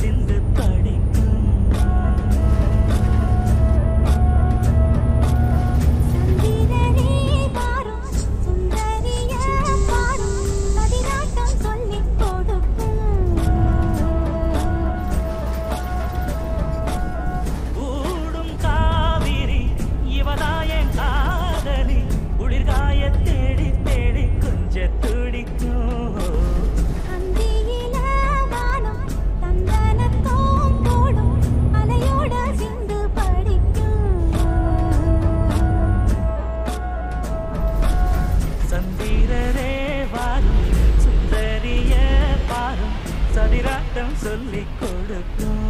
சிந்து படிக்கும் சொல்லிக் கொடுக்கும்